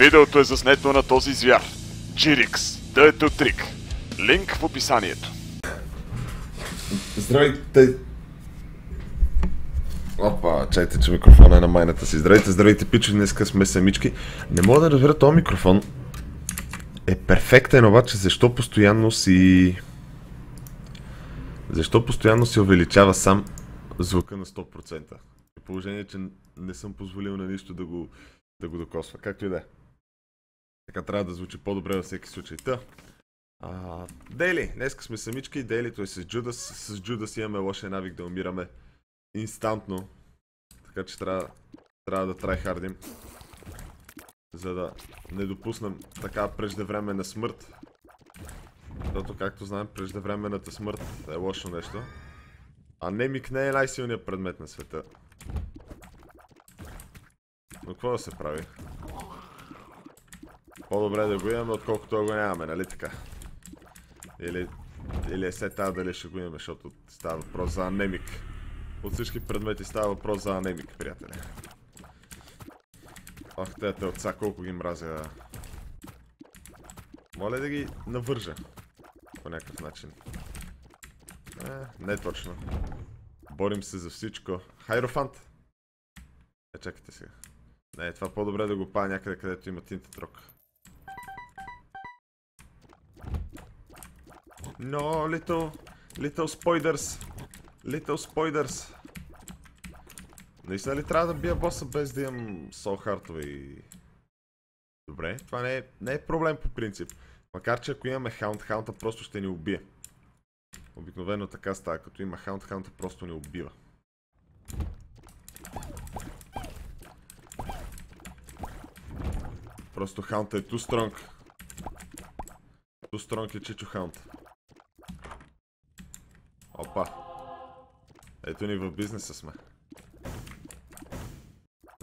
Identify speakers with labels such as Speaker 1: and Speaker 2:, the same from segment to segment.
Speaker 1: Видеото е заснето на този звяр. Джирикс, Дъето Трик. Линк в описанието.
Speaker 2: Здравейте! Опа, чайте, че микрофона е на майната си. Здравейте, здравейте, пичи, днеска сме самички. Не мога да разбера, този микрофон е перфектен, обаче защо постоянно си... Защо постоянно се увеличава сам звука на 100%? При положение, че не съм позволил на нищо да го, да го докосва. Както и да е. Така трябва да звучи по-добре във всеки случай. Та, а, Дейли, днеска сме самички, Дейлито е с Джудас. С Джудас имаме лошия навик да умираме инстантно. Така че трябва, трябва да трайхардим. За да не допуснем така преждевременна смърт. Защото, както знаем, преждевременната смърт е лошо нещо. А немик не е най-силният предмет на света. Но какво да се прави? По-добре да го имаме, отколкото го нямаме, нали така? Или, или е се тази дали ще го имаме, защото става въпрос за анемик. От всички предмети става въпрос за анемик, приятели. Ох, те телца, колко ги мразя. Моля да ги навържа. По някакъв начин. Е, не точно. Борим се за всичко. Хайрофант! Е, чакайте сега. Не, това по-добре да го пая някъде, където има тинтетрок. No, little, little spoilers. Little spoilers. Наистина ли трябва да бия боса без да имам сол хартове и... Добре, това не е, не е проблем по принцип. Макар че ако имаме хаунт, хаунта просто ще ни убие. Обикновено така става, като има хаунт, хаунта просто ни убива. Просто хаунта е too strong. Too strong е чичо хаунт. Опа. Ето ни в бизнеса сме.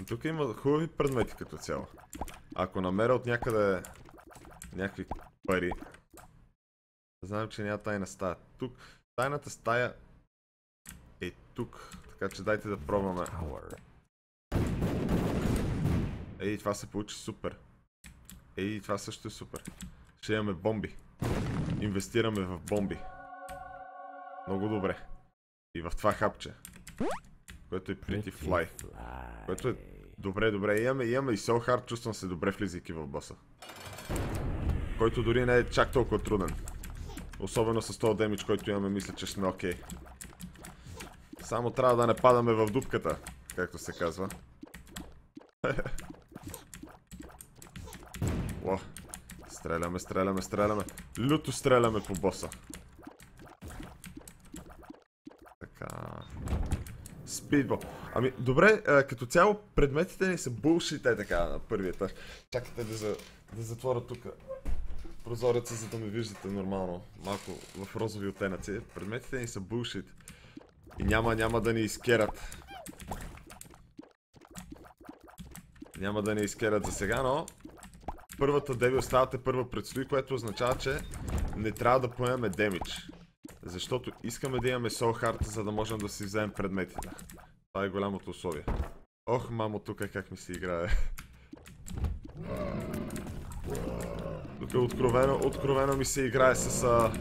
Speaker 2: Тук има хубави предмети като цяло. Ако намеря от някъде някакви пари, знам, че няма тайна стая. Тук, тайната стая е тук. Така че дайте да пробваме. Ей, това се получи супер. Ей, това също е супер. Ще имаме бомби. Инвестираме в бомби. Много добре. И в това хапче. Което е Pretty Fly. Което е добре, добре. Имаме, имаме и So Hard. Чувствам се добре влизайки в боса. Който дори не е чак толкова труден. Особено с този демидж, който имаме, мисля, че сме окей. Okay. Само трябва да не падаме в дупката, както се казва. О, стреляме, стреляме, стреляме. Люто стреляме по боса. Спидбол. Ами, добре, като цяло предметите ни са булшит, е така, на първия етаж. Чакайте да, за, да затворя тук прозореца, за да ме виждате нормално, малко в розови оттенъци. Предметите ни са булшит. И няма, няма да ни изкерат. Няма да ни изкерат за сега, но първата деби оставате първа предстои, което означава, че не трябва да поемаме демидж. Защото искаме да имаме Soul Heart, за да можем да си вземем предметите. Това е голямото условие. Ох, мамо, тук е как ми се играе. Тук е откровено, откровено ми се играе с, а,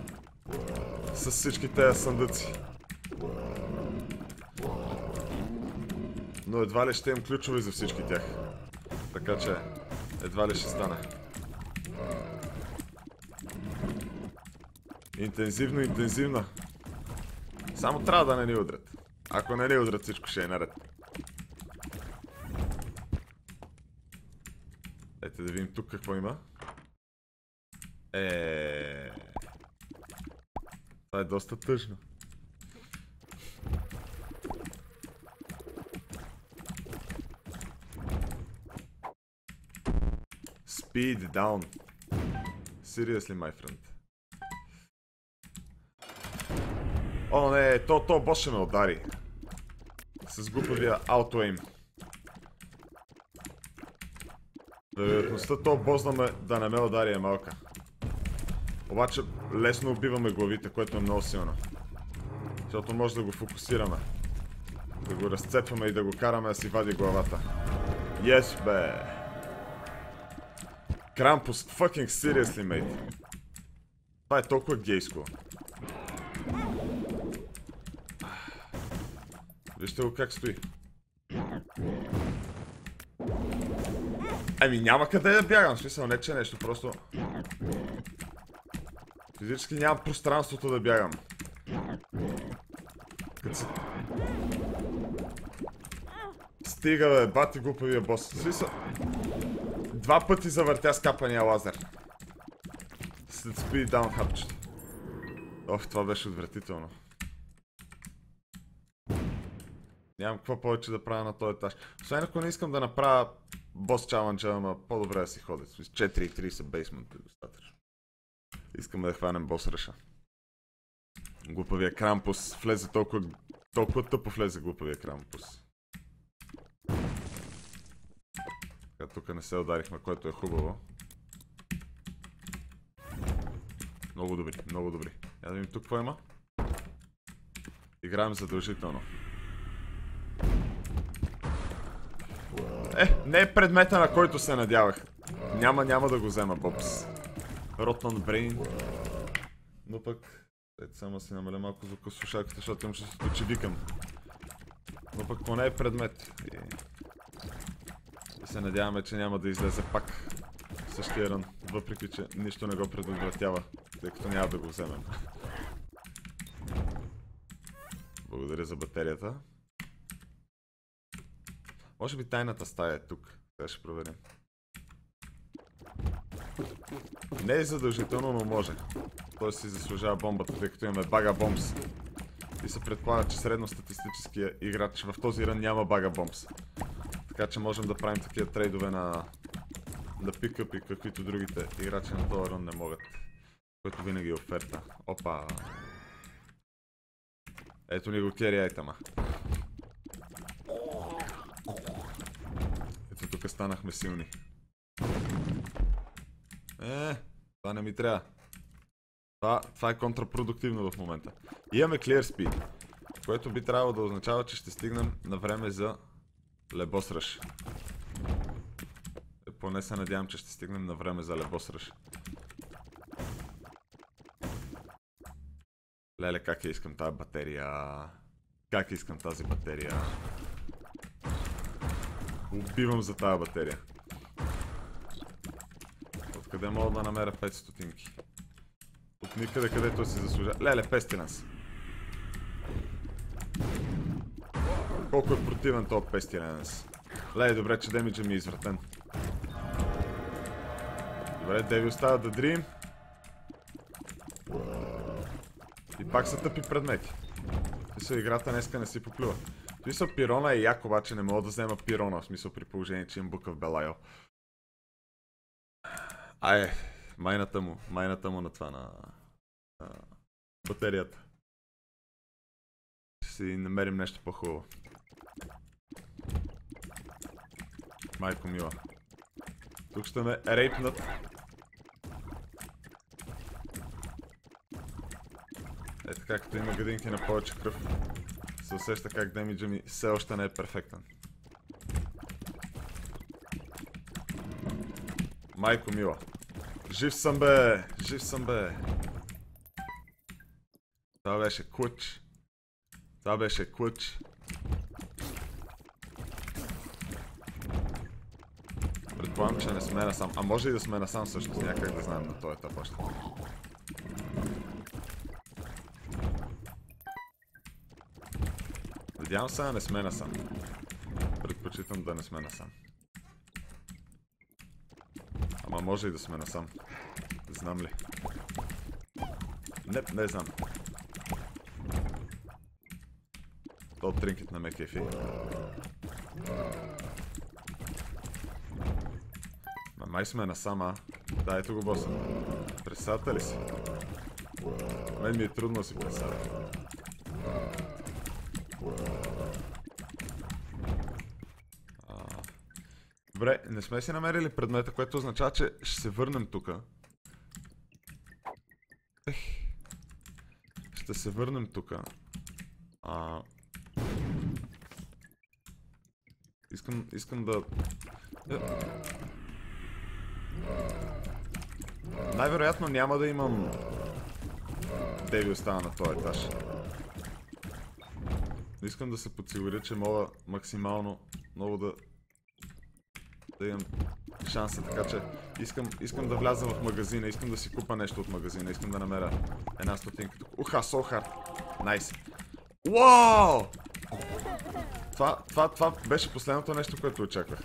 Speaker 2: с всички тези съндъци. Но едва ли ще имам ключове за всички тях. Така че, едва ли ще стане. Интензивно, интензивно. Само трябва да не ни удрят. Ако не ни удрят, всичко ще е наред. Ето да видим тук какво има. Е. Това е доста тъжно. Speed down. Seriously, my friend. Не, то, то бос ще ме удари. С глупавия аутоейм. Вероятността то бос да, ме, да не ме удари е малка. Обаче лесно убиваме главите, което е много силно. Защото може да го фокусираме. Да го разцепваме и да го караме да си вади главата. Yes, бе! Крампус, fucking seriously, mate. Това е толкова гейско. Вижте го как стои. Ами няма къде да бягам, в смисъл не че нещо, просто... Физически нямам пространството да бягам. Се... Стига бе, бати глупавия бос. В смисъл... Два пъти завъртя с капания лазер. След спиди даун хапчето. Ох, това беше отвратително. Нямам какво повече да правя на този етаж. Освен ако не искам да направя бос чаленджа, ама по-добре да си ходя. 4.30 бейсмент е достатъчно. Искаме да хванем бос ръша. Глупавия крампус влезе толкова... Толкова тъпо влезе глупавия крампус. Така, тук не се ударихме, което е хубаво. Много добри, много добри. Я да видим тук какво има. Играем задължително. Е, не е предмета на който се надявах. Няма, няма да го взема, Бобс. Ротман Брейн. Но пък... Ето само си намаля малко звука слушалката, защото имам чувството, че викам. Но пък поне е предмет. И... и се надяваме, че няма да излезе пак същия рън. Въпреки, че нищо не го предотвратява, тъй като няма да го вземем. Благодаря за батерията. Може би тайната стая е тук. Сега ще проверим. Не е задължително, но може. Той си заслужава бомбата, тъй като имаме бага бомбс. И се предполага, че средностатистическия играч в този рън няма бага бомбс. Така че можем да правим такива трейдове на, на пикъп каквито другите играчи на този рън не могат. Което винаги е оферта. Опа! Ето ни го кери айтема. Тук станахме силни. Е, това не ми трябва. Това, това е контрапродуктивно в момента. Имаме clear speed, което би трябвало да означава, че ще стигнем на време за лебос ръш. Е, поне се надявам, че ще стигнем на време за лебос ръш. Леле, как я искам тази батерия. Как искам тази батерия. Убивам за тази батерия. Откъде мога да намеря 5 стотинки? От никъде, където си заслужава. Леле, пестиленс. Колко е противен този пестиленс. Леле, добре, че демиджа ми е извратен. Добре, Деви остава да дрим. И пак са тъпи предмети. Смисъл, играта днеска не си поплюва. Смисъл, пирона е як, обаче не мога да взема пирона, в смисъл при положение, че имам бука в Белайо. Ай, майната му, майната му на това, на, на батерията. Ще си намерим нещо по-хубаво. Майко мила. Тук ще ме рейпнат. Е така, като има градинки на повече кръв, се усеща как демиджа ми все още не е перфектен. Майко мила. Жив съм бе! Жив съм бе! Това беше клъч. Това беше клъч. Предполагам, че не сме насам. А може и да сме насам също, някак да знаем на този етап още. Надявам се да не сме насам. Предпочитам да не сме насам. Ама може и да сме насам. Знам ли? Не, не знам. То тринкет на Мекефи. Ма май сме насам, а? Да, ето го боса. Представете ли си? Мен ми е трудно да си представя. Добре, не сме си намерили предмета, което означава, че ще се върнем тука. Ех. Ще се върнем тука. А... Искам, искам да... Е. Най-вероятно няма да имам Деви остана на този етаж. Искам да се подсигуря, че мога максимално много да да имам шанса, така че искам, искам да вляза в магазина, искам да си купа нещо от магазина, искам да намеря една стотинка. Уха, сохар! Найс! Уау! Това, това, това беше последното нещо, което очаквах.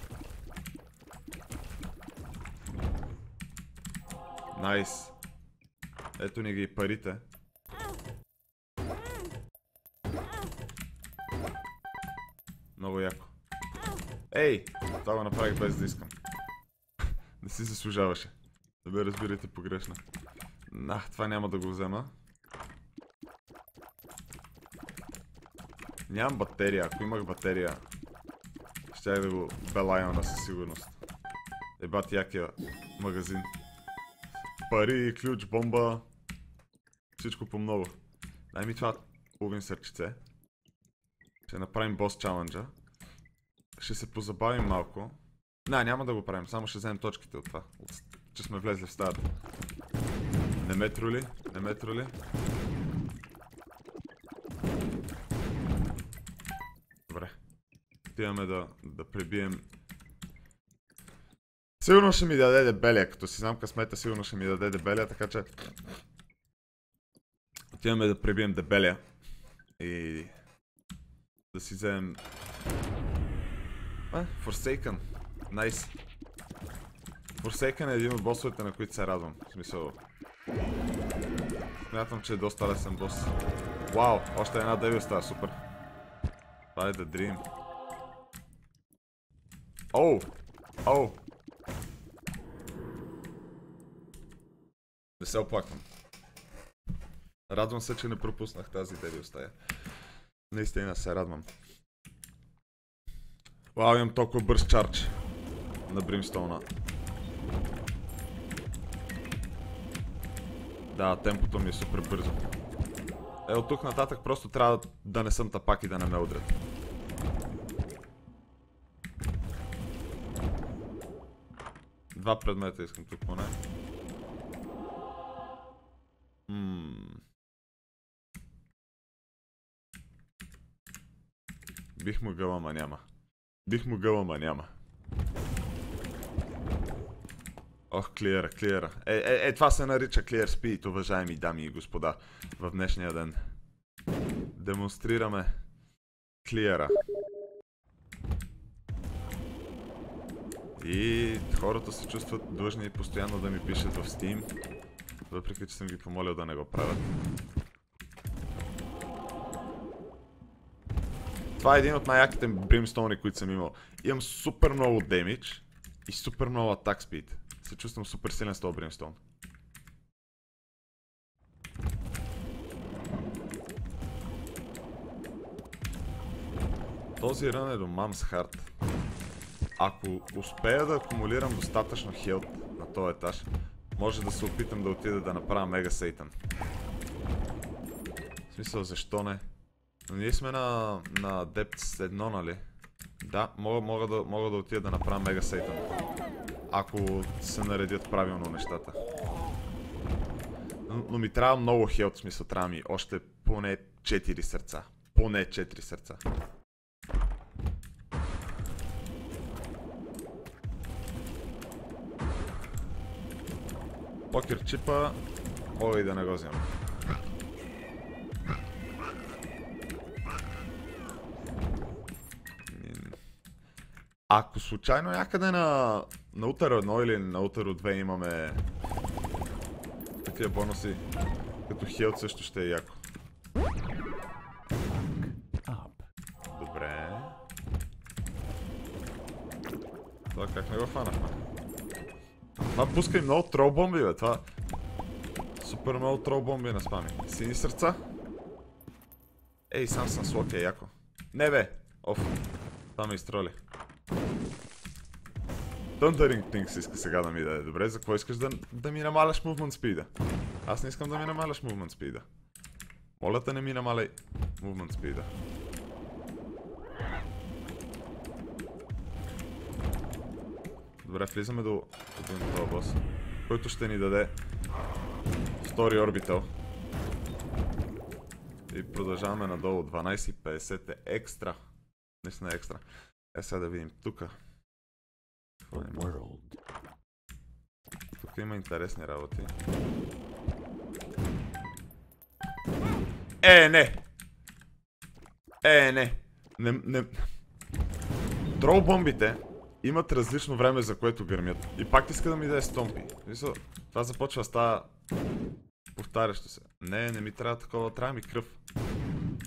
Speaker 2: Найс. Ето ни ги и парите. Ей! Това го направих без да искам. Не си заслужаваше. Да ме разбирайте погрешно. На, това няма да го взема. Нямам батерия. Ако имах батерия, щях да го белайна със сигурност. Ебат якия магазин. Пари, ключ, бомба. Всичко по много. Дай ми това половин сърчице. Ще направим бос чаленджа. Ще се позабавим малко. Не, няма да го правим, само ще вземем точките от това. От... Че сме влезли в стаята. Не ме троли, не ме троли. Добре. Отиваме да, да пребием Сигурно ще ми даде дебелия, като си знам късмета, сигурно ще ми даде дебелия, така че... Отиваме да пребием дебелия. И... Да си вземем... А, Forsaken. Найс. Nice. Forsaken е един от босовете, на които се радвам. В смисъл... Смятам, че е доста лесен бос. Вау, още една деви става супер. Това е The Dream. Оу! Оу! Не се оплаквам. Радвам се, че не пропуснах тази деви стая. Наистина се радвам. Вау, имам толкова бърз чардж на Бримстоуна. Да, темпото ми е супер бързо. Е, от тук нататък просто трябва да не съм тапак и да не ме удрят. Два предмета искам тук поне. Бих могъл, ама няма. Бих могъл, ама няма. Ох, клиера, клиера. Е, е, е, това се нарича клиер спид, уважаеми дами и господа, в днешния ден. Демонстрираме клиера. И хората се чувстват длъжни постоянно да ми пишат в Steam, въпреки че съм ги помолил да не го правят. Това е един от най-яките бримстоуни, които съм имал. Имам супер много демидж и супер много атак спид. Се чувствам супер силен с този бримстоун. Този рън е до Мамс Харт. Ако успея да акумулирам достатъчно хилт на този етаж, може да се опитам да отида да направя Мега Сейтан. В смисъл, защо не? Но ние сме на, на Depths 1, нали? Да, мога, мога, да, мога да отида да направя Мега Сейтан. Ако се наредят правилно нещата. Но, но ми трябва много хелт, смисъл трябва ми още поне 4 сърца. Поне 4 сърца. Покер чипа, и да не го вземам. Ако случайно някъде на, на Утър 1 или на Утър 2 имаме такива бонуси, като хилт също ще е яко. Добре. Това как не го фанахме? Това пуска и много трол бомби, бе. Това... Супер много трол бомби на спами. Сини сърца? Ей, сам съм с локи, е яко. Не бе! Оф. Това ме изтроли. Thundering Things иска сега да ми даде. Добре, за какво искаш да, да ми намаляш movement speed Аз не искам да ми намаляш movement speed Моля те не ми намаляй movement speed Добре, влизаме до един това бос, който ще ни даде втори орбитал. И продължаваме надолу. 12.50 е екстра. Наистина е екстра. Е, сега да видим тука. Тук има интересни работи. Е, не! Е, не! Не, не... Трол бомбите имат различно време за което гърмят. И пак иска да ми даде стомпи. Мисля, това започва да става повтарящо се. Не, не ми трябва такова, трябва ми кръв.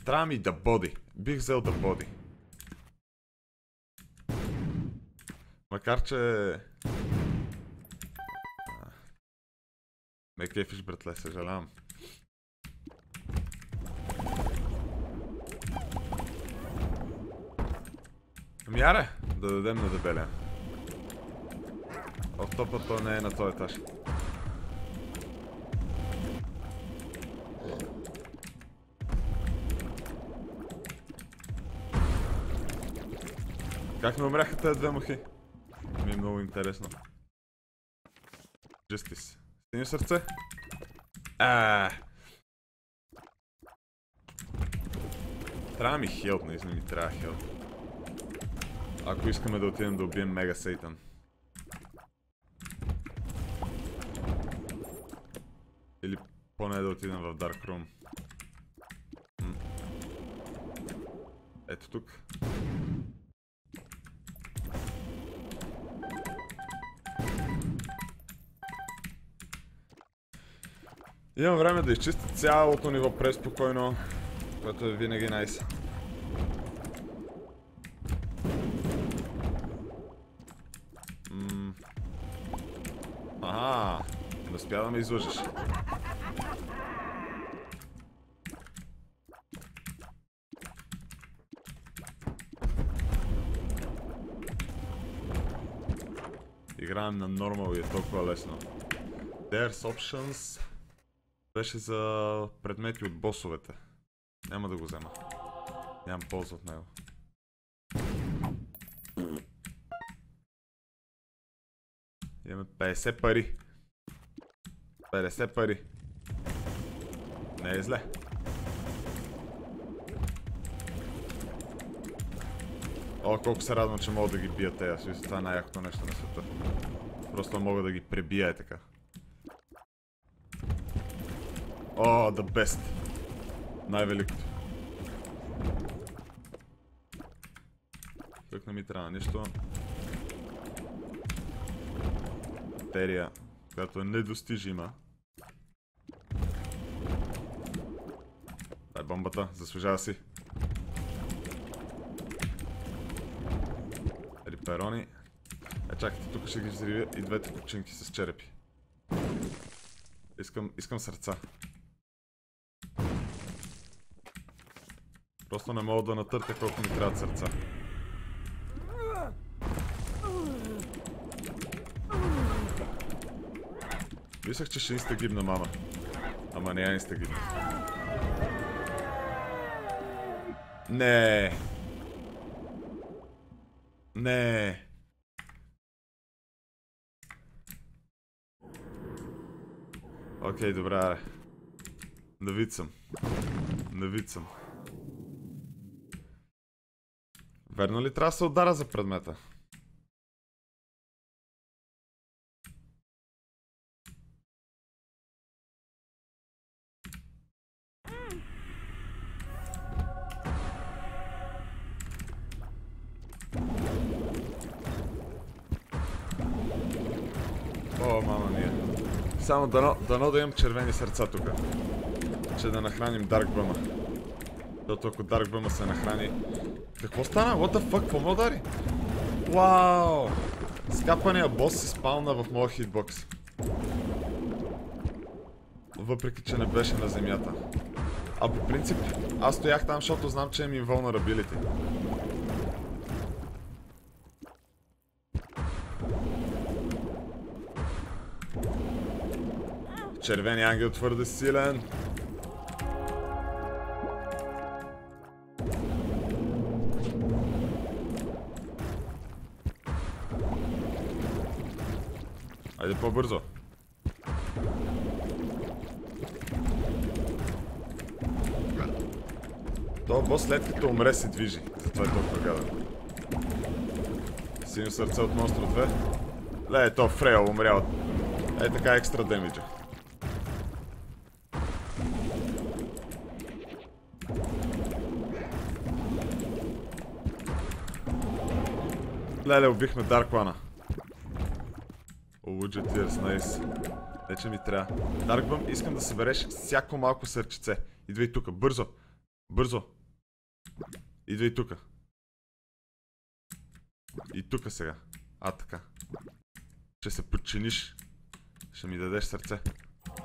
Speaker 2: Трябва ми да боди. Бих взел да боди. Макар, че... Ме кефиш, братле, съжалявам. Ами да дадем на дебеля. От топа то не е на този етаж. Как не умряха тези две мухи? Интересно. Justice. Синьо сърце? А. Трябва ми хелп, наистина ми трябва хелп. Ако искаме да отидем да убием Мега Сейтан. Или поне да отидем в Dark Room. Ето тук. Имам време да изчистя цялото ниво преспокойно, което е винаги найс. М. Ага, не успя да ме излъжеш. Играем на нормал и е толкова лесно. There's options беше за предмети от босовете. Няма да го взема. Нямам полза от него. Имаме 50 пари. 50 пари. Не е зле. О, колко се радвам, че мога да ги бия тези. Това е най-якото нещо на света. Просто мога да ги пребия е така. О, the best. Най-великото. Тук не ми трябва нещо. Материя, която е недостижима. Дай бомбата, заслужава си. Риперони. Е, чакайте, тук ще ги взривя и двете кучинки с черепи. Искам, искам сърца. Просто не мога да натъртя колко ми трябват сърца. Мислех, че ще инстагибна мама. Ама не я инстагибна. Не. Не. Окей, добре, аре. Навид съм. Навид съм. Верно ли трябва да се удара за предмета? О, мама мия. Само дано, дано да имам червени сърца тук. Че да нахраним Дарк Бъма. Защото ако Дарк Бъма се нахрани... Какво стана? What the fuck? Какво ме удари? Вау! Скапания бос се спална в моя хитбокс. Въпреки, че не беше на земята. А по принцип, аз стоях там, защото знам, че им vulnerability. Червени ангел твърде силен. По-бързо. То бос след като умре се движи. Затова е толкова гаден. Синьо сърце от Монстро 2. Ле, то Фрейл умрял. Е така екстра демиджа. Леле, убихме Дарклана. Найс. Вече ми трябва. Даркбъм, искам да събереш всяко малко сърчице. Идвай тука, бързо. Бързо. Идвай тука. И тука сега. А, така. Ще се подчиниш. Ще ми дадеш сърце.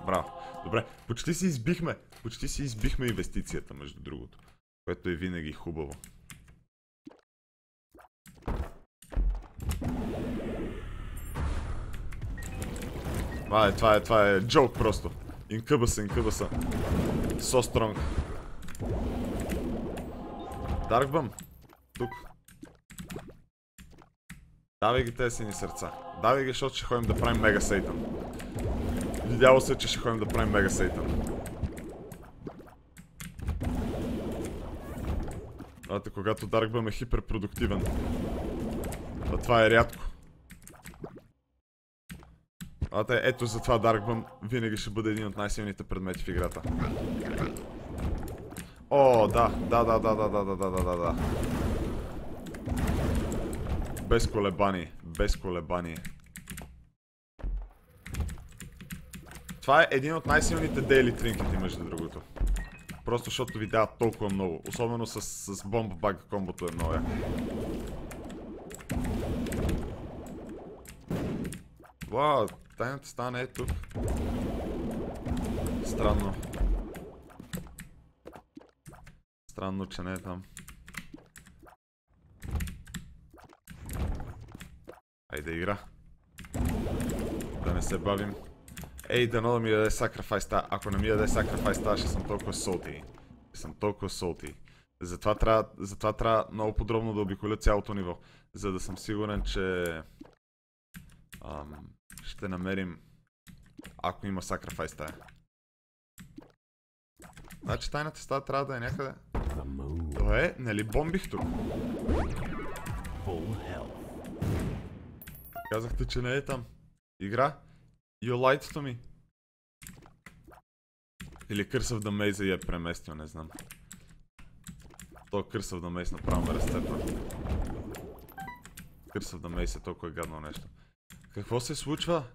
Speaker 2: Браво. Добре, почти си избихме. Почти си избихме инвестицията, между другото. Което е винаги хубаво. Това е, това е, това е джок просто. Инкъбаса, инкъбаса. So strong. Даркбъм. Тук. Давай ги тези сини сърца. Давай ги, защото ще ходим да правим Мега Сейтан. Видяло се, че ще ходим да правим Мега. Знаете, когато Даркбъм е хиперпродуктивен. А това е рядко. А те, ето затова Даркбъм винаги ще бъде един от най-силните предмети в играта. О, да, да, да, да, да, да, да, да, да, да, да. Без колебание, без колебание. Това е един от най-силните дейли тринкети, между другото. Просто защото ви дават толкова много. Особено с, с бомба баг комбото е много. Вау, тайната стана е тук. Странно. Странно, че не е там. Айде игра. Да не се бавим. Ей, дано да ми даде сакрафайс та. Ако не ми даде сакрафайс та, ще съм толкова солти. Ще съм толкова солти. Затова трябва, затова трябва много подробно да обиколя цялото ниво. За да съм сигурен, че... Ам, ще намерим... Ако има сакрафайс тая. Значи тайната стая трябва да е някъде. То е, нали бомбих тук? Казахте, че не е там. Игра? You lied to me. Или Curse of the Maze я е преместил, не знам. То Curse of the Maze направо ме разцепва. Curse of the Maze е толкова гадно нещо. Какво се случва?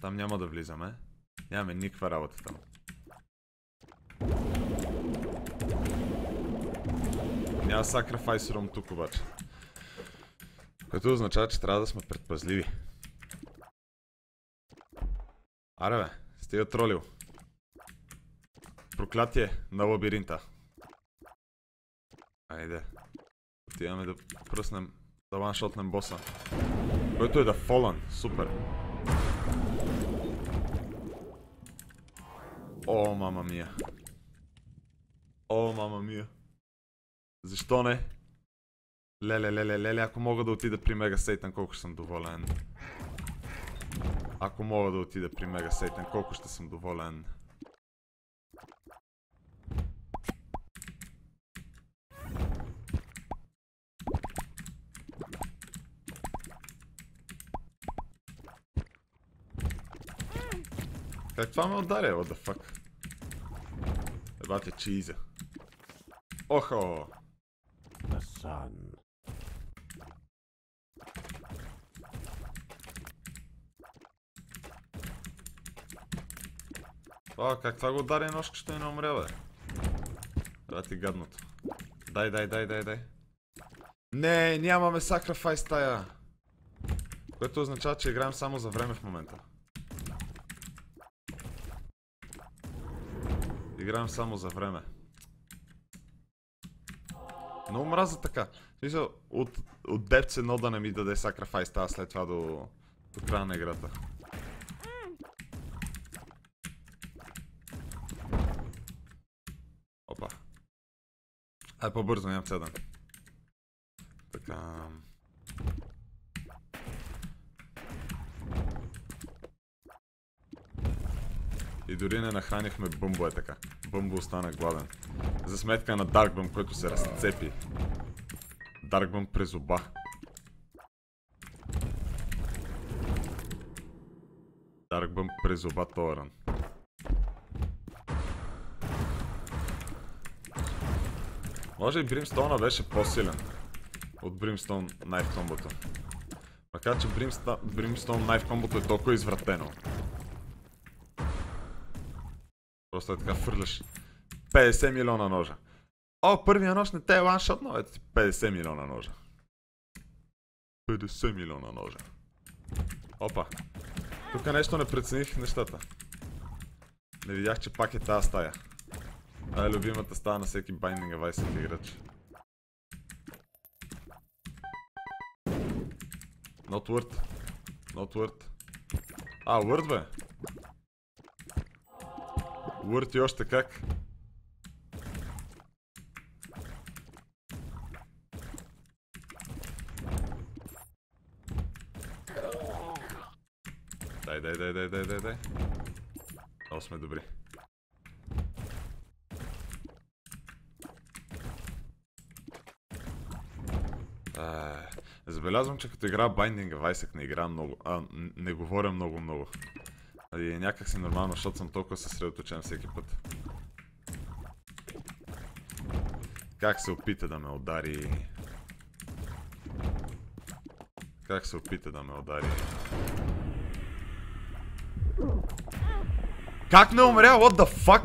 Speaker 2: Там няма да влизаме. Нямаме никаква работа там. Няма sacrifice room тук обаче. Което означава, че трябва да сме предпазливи. Аре бе, стига тролил. Проклятие на лабиринта. Айде. Отиваме да пръснем, да ваншотнем боса. Който е да фолан. Супер. О, мама мия. О, мама мия. Защо не? Леле, леле, леле, ако мога да отида при Мега Сейтан, колко ще съм доволен. Ако мога да отида при Мега Сейтан, колко ще съм доволен. Как това ме ударя, what the fuck? Ебате чиза. Охо!
Speaker 3: the sun.
Speaker 2: Как това го удари ножка, ще не умря, бе. Да ти гадното. Дай, дай, дай, дай, дай. Не, нямаме sacrifice тая. Което означава, че играем само за време в момента. играем само за време. Много мраза така. Смисъл, от, от Depth 1 да не ми даде сакрафайс тази след това до, до края на играта. Опа. Ай, по-бързо, нямам 7. Дори не нахранихме Бъмбо е така. Бъмбо остана гладен. За сметка на Даркбъм, който се разцепи. Даркбъм през оба. Даркбъм през оба този ран. Може и Бримстона беше по-силен от Бримстон Knife комбото. Макар че Бримстон, Бримстон Knife комбото е толкова извратено. Просто е така фърляш 50 милиона ножа. О, първия нож не те е ланшот, но ето ти 50 милиона ножа. 50 милиона ножа. Опа. Тук нещо не прецених нещата. Не видях, че пак е тази стая. Това е любимата стая на всеки Binding Isaac играч. Not word. Not word. А, word бе. Word и още как. Дай, дай, дай, дай, дай, дай, дай. Много сме добри. Забелязвам, че като игра Binding of Isaac не игра много, а, не говоря много-много. И някак си нормално, защото съм толкова съсредоточен всеки път. Как се опита да ме удари? Как се опита да ме удари? Как не умря? What the fuck?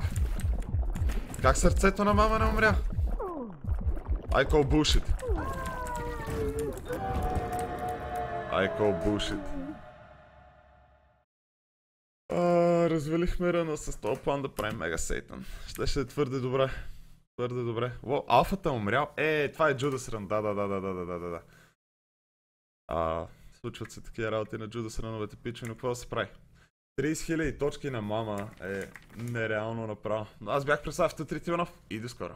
Speaker 2: Как сърцето на мама не умря? I call bullshit. I call bullshit. развалихме ръна с този план да правим Мега Сейтан. Ще ще е твърде добре. Твърде добре. О, алфата умрял. Е, това е Джудас Рън. Да, да, да, да, да, да, да, да. А, случват се такива работи на Джудас Ръновете пичи, но какво да се прави? 30 000 точки на мама е нереално направо. Но аз бях представ в Татри Тиванов и до скоро.